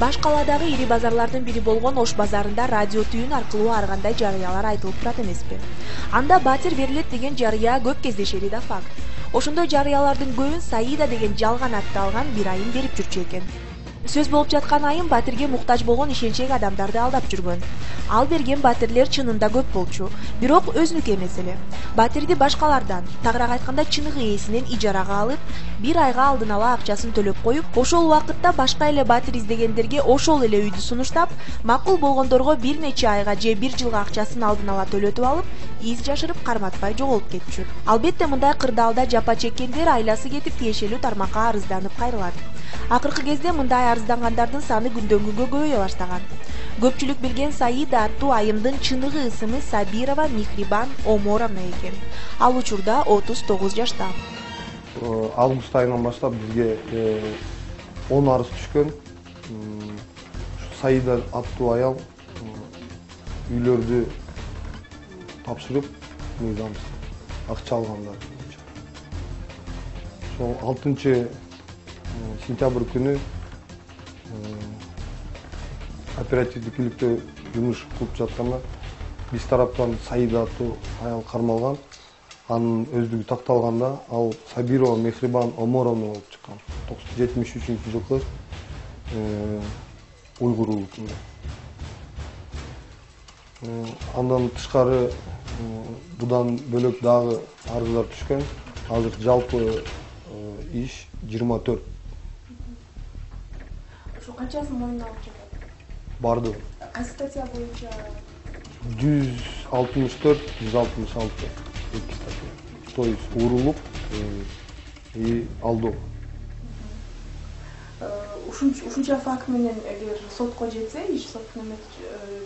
баш калаадагы ири базарлардын бири болгон ош базарында радио түйүн аркылуу ар кандай жарыялар айтылып турат эмеспи. Анда батир берилет деген жарыя көп кездешери да факт. Ошондой жарыялардын көбүн саида деген жалган атты алган бир айым берип жүрчү экен сөз болуп жаткан айым батирге муктаж болгон ишенчек адамдарды алдап жүргөн. Ал берген батирлер чынында көп болчу. Бирок өзүнүкү эмес эле батирди башкалардан тагыраак айтканда чыныгы ээсинен ижарага алып бир айга алдын ала акчасын төлөп коюп ошол убакытта башка эле батир издегендерге ошол эле үйдү сунуштап макул болгондорго бир нече айга же бир жылга акчасын алдын ала төлөтүп алып из жашырып карматпай жоголуп кетчү. Албетте мындай кырдаалда жапа чеккендер айласы кетип тиешелүү тармакка арызданып кайрылат. Акыркы кезде мындай арыздангандардын саны күндөн күнгө көбөйө баштаган көпчүлүк билген саида аттуу айымдын чыныгы ысымы сабирова михрибан оморовна экен ал учурда отуз тогуз жашта. Э, август айынан баштап бизге э, он арыз түшкөн саида аттуу аял үйлөрдү тапшырып мыйзамсыз акча алгандар ошол алтынчы сентябрь күнү оперативдик иликтөө жумуш кылып жатканда биз тараптан саида аттуу аял кармалган. Анын өздүгү такталганда ал сабирова мехрибан оморовна болуп чыккан. жетимиш үчүнчү жылкы уйгур улутунда андан тышкары будан бөлөк дагы арыздар түшкөн. Азыр жалпы иш жыйырма төрт. Канчасын мойнуна алып жатат баардыгын кайсы статья боюнча жүз алтымыш төрт жүз алтымыш алты эки статья то есть уурулук и алдоо ушунча факт менен эгер сотко жетсе иш соттун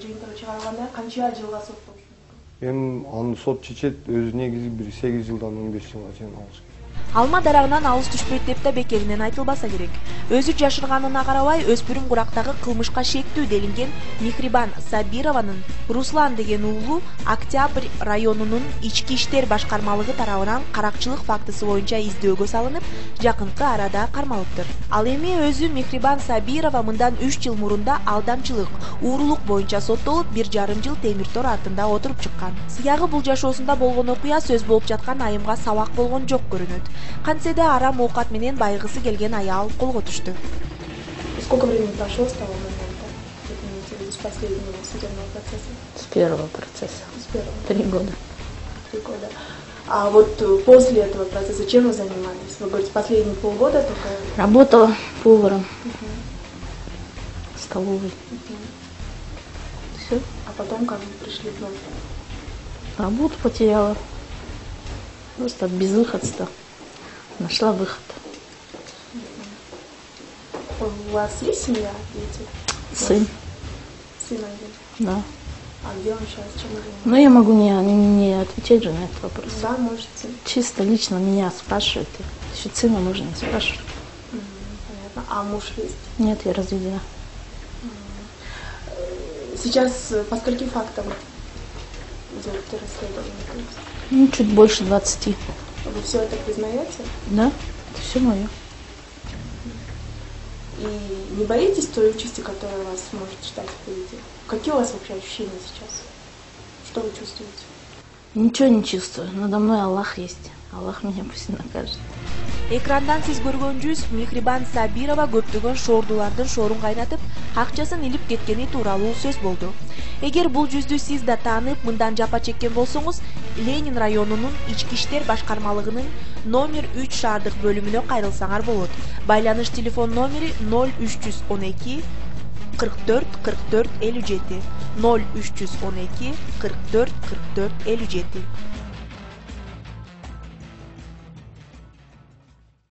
жыйынтыгы чыгарылганда канча жылга соттолушу мүмкүн эми аны сот чечет өзү негизи бир сегиз жылдан он беш жылга чейин алыш керек алма дарагынан алыс түшпөйт деп да бекеринен айтылбаса керек. Өзү жашырганына карабай өспүрүм курактагы кылмышка шектүү делинген михрибан сабированын руслан деген уулу октябрь районунун ички иштер башкармалыгы тарабынан каракчылык фактысы боюнча издөөгө салынып жакынкы арада кармалыптыр ал эми өзү михрибан сабирова мындан үч жыл мурун да алдамчылык уурулук боюнча соттолуп бир жарым жыл темир тор артында отуруп чыккан. Сыягы бул жашоосунда болгон окуя сөз болуп жаткан айымга сабак болгон жок көрүнөт кантсе да арам оокат менен байыгысы келген аял колго түштү сколько времени прошло с того момента как вы с последнего судебного процесса? С первого процесса. С первого. Три года. Три года. А вот э, после этого процесса чем вы занимались? Вы говорите последние полгода только? Работала поваром. Столовой. Все а потом как вы пришли к нам работу потеряла. Просто от безвыходства нашла выход. У вас есть семья дети? Сын. Сын один. Да. А где он сейчас? Чем занимается? Но я могу не не отвечать же на этот вопрос. Да можете. Чисто лично меня спрашивают. Насчет сына можно не спрашивать понятно. А муж есть? Нет я разведена. Сейчас э, по скольким фактам идет расследование? Ну чуть больше вы все это признаете да это все мое и не боитесь той участи которая вас может ждать впереди? Какие у вас вообще ощущения сейчас? Что вы чувствуете ничего не чувствую. Надо мной аллах есть. Аллах меня пусть накажет. Экрандан сиз көргөн жүз михрибан сабирова көптөгөн шоордулардын шоорун кайнатып акчасын илип кеткени тууралуу сөз болду. Эгер бул жүздү сиз да таанып мындан жапа чеккен болсоңуз ленин районунун ички иштер башкармалыгынын номер үч шаардык бөлүмүнө кайрылсаңар болот. Байланыш телефон номери ноль үч жүз он эки 44 44 57 0 312 44 44 57